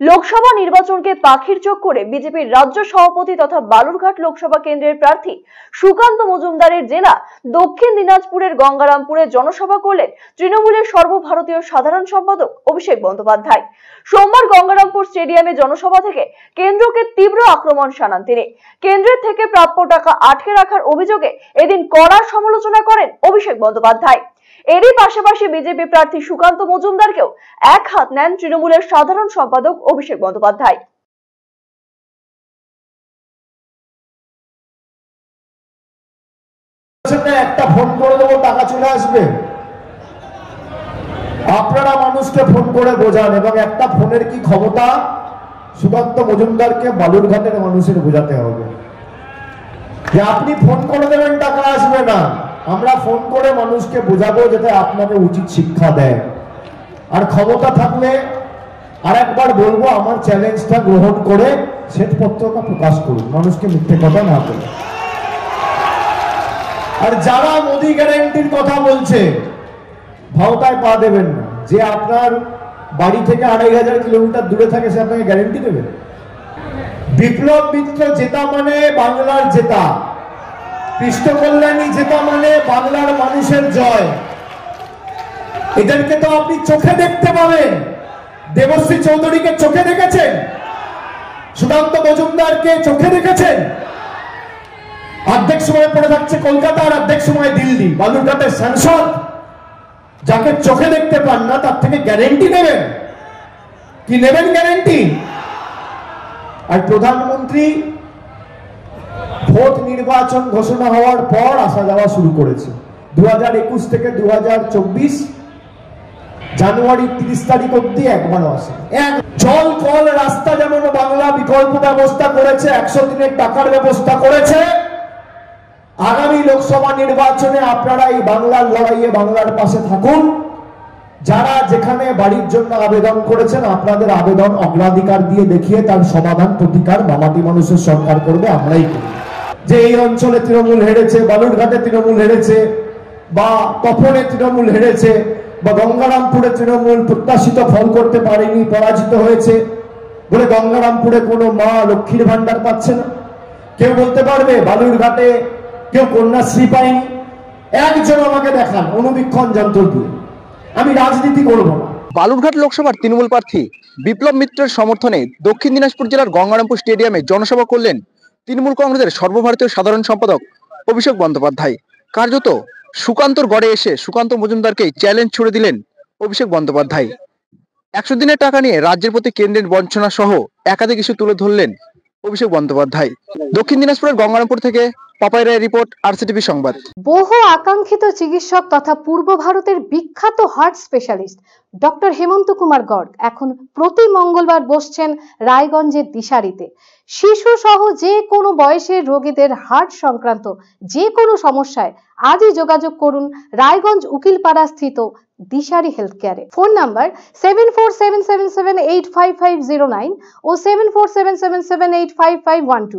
লোকসভা নির্বাচনকে পাখির চোখ করে বিজেপির রাজ্য সভাপতি তথা বালুরঘাট লোকসভা কেন্দ্রের প্রার্থী সুকান্ত মজুমদারের জেলা দক্ষিণ দিনাজপুরের গঙ্গারামপুরে জনসভা করলেন তৃণমূলের সর্বভারতীয় সাধারণ সম্পাদক অভিষেক বন্দ্যোপাধ্যায়। সোমবার গঙ্গারামপুর স্টেডিয়ামে জনসভা থেকে কেন্দ্রকে তীব্র আক্রমণ শানান তিনি। কেন্দ্রের থেকে প্রাপ্য টাকা আটকে রাখার অভিযোগে এদিন কড়া সমালোচনা করেন অভিষেক বন্দ্যোপাধ্যায়। এরই পাশাপাশি বিজেপি প্রার্থী সুকান্ত মজুমদারকেও এক হাত নেন তৃণমূলের সাধারণ সম্পাদক অভিষেক বন্দ্যোপাধ্যায়। একটা ফোন করে আপনারা মানুষকে করে বোঝান এবং একটা কি ক্ষমতা? সুকান্ত মজুমদারকে বালুরঘাটের বোঝাতে হবে। যে আপনি ফোন করে দেবেন, টাকা আসবে না। আমরা ফোন করে মানুষকে বোঝাবো যাতে আপনাকে উচিত শিক্ষা দেয়। আর ক্ষমতা থাকলে আর একবার বলব, আমার চ্যালেঞ্জটা গ্রহণ করে শ্বেতপত্রটা প্রকাশ করুন, মানুষকে মিথ্যে কথা না বলে আর যারা মোদি গ্যারেন্টির কথা বলছে, ভাওতায় পা দেবেন না। যে আপনার বাড়ি থেকে আড়াই হাজার কিলোমিটার দূরে থাকে, সে আপনাকে গ্যারেন্টি দেবে? বিপ্লব মিত্র জেতা মানে বাংলার জেতা। কৃষ্ণ কল্যাণী জেতা মানে বাংলার মানুষের জয়। এদেরকে তো আপনি চোখে দেখতে পাবেন। দেবশ্রী চৌধুরীকে চোখে দেখেছেন? সুকান্ত মজুমদারকে চোখে দেখেছেন? অর্ধেক সময় পড়ে থাকছে কলকাতা আর অর্ধেক সময় দিল্লি। বালুরঘাটের সাংসদ যাকে চোখে দেখতে পান না, তার থেকে গ্যারেন্টি নেবেন। কি নেবেন গ্যারেন্টি? আর প্রধানমন্ত্রী ভোট নির্বাচন ঘোষণা হওয়ার পর আসা যাওয়া শুরু করেছে। দু হাজার একুশ থেকে দু জানুয়ারি তিরিশ তারিখ অব্দি একবারও আসে। এক জল, কল, রাস্তা যেমন বাংলা বিকল্প ব্যবস্থা করেছে, একশো দিনের টাকার ব্যবস্থা করেছে, আগামী লোকসভা নির্বাচনে আপনারা এই বাংলার লড়াইয়ে বাংলার পাশে থাকুন। যারা যেখানে বাড়ির জন্য আবেদন করেছেন, আপনাদের আবেদন অগ্রাধিকার দিয়ে দেখিয়ে তার সমাধান প্রতিকার মামাটি মানুষের সরকার করবে, আমরাই করি যে এই অঞ্চলে তৃণমূল হেরেছে, বালুরঘাটে তৃণমূল হেরেছে, বা তপনে তৃণমূল হেরেছে, বা গঙ্গারামপুরে তৃণমূল প্রত্যাশিত ফল করতে পারেনি, পরাজিত হয়েছে, বলে গঙ্গারামপুরে কোনো মা লক্ষ্মীর ভান্ডার পাচ্ছে না। কেউ বলতে পারবে, বালুরঘাটে কেউ কন্যাশ্রী পায়নি। একজন আমাকে দেখান, অনুবীক্ষণ যন্ত্র দিয়ে। আমি রাজনীতি করব না। বালুরঘাট লোকসভার তৃণমূল প্রার্থী বিপ্লব মিত্রের সমর্থনে দক্ষিণ দিনাজপুর জেলার গঙ্গারামপুর স্টেডিয়ামে জনসভা করলেন তৃণমূল কংগ্রেসের সর্বভারতীয় সাধারণ সম্পাদক অভিষেক বন্দ্যোপাধ্যায়। কার্যত সুকান্তর গড়ে এসে সুকান্ত মজুমদারকে চ্যালেঞ্জ ছুড়ে দিলেন অভিষেক বন্দ্যোপাধ্যায়। একশো দিনের টাকা নিয়ে রাজ্যের প্রতি কেন্দ্রের বঞ্চনা সহ একাধিক ইস্যু তুলে ধরলেন অভিষেক বন্দ্যোপাধ্যায়। দক্ষিণ দিনাজপুরের গঙ্গারামপুর থেকে বহু আকাঙ্ক্ষিত চিকিৎসক তথা পূর্ব ভারতের বিখ্যাত heart specialist, doctor Hemant Kumar Garg এখন প্রতি মঙ্গলবার বসছেন রায়গঞ্জের দিশারিতে। শিশু সহ যে কোনো বয়সের রোগীদের হার্ট সংক্রান্ত যে কোনো সমস্যায় আজই যোগাযোগ করুন রায়গঞ্জ উকিলপাড়া স্থিত দিশারি হেলথ কেয়ারে phone number seven four seven seven seven eight five five zero nine ও seven four seven seven seven eight five five one two